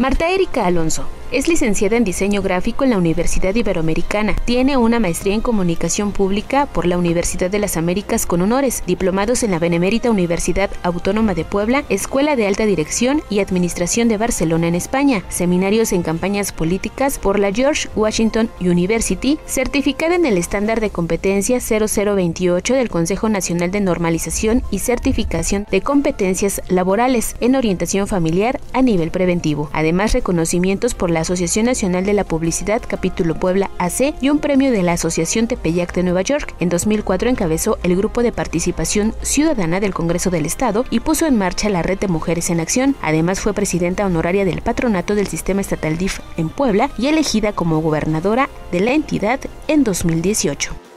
Marta Erika Alonso es licenciada en diseño gráfico en la Universidad Iberoamericana. Tiene una maestría en comunicación pública por la Universidad de las Américas con honores, diplomados en la Benemérita Universidad Autónoma de Puebla, Escuela de Alta Dirección y Administración de Barcelona en España, seminarios en campañas políticas por la George Washington University, certificada en el estándar de competencia 0028 del Consejo Nacional de Normalización y certificación de competencias laborales en orientación familiar a nivel preventivo. Además, reconocimientos por la Asociación Nacional de la Publicidad Capítulo Puebla AC y un premio de la Asociación Tepeyac de Nueva York. En 2004 encabezó el Grupo de Participación Ciudadana del Congreso del Estado y puso en marcha la Red de Mujeres en Acción. Además fue presidenta honoraria del Patronato del Sistema Estatal DIF en Puebla y elegida como gobernadora de la entidad en 2018.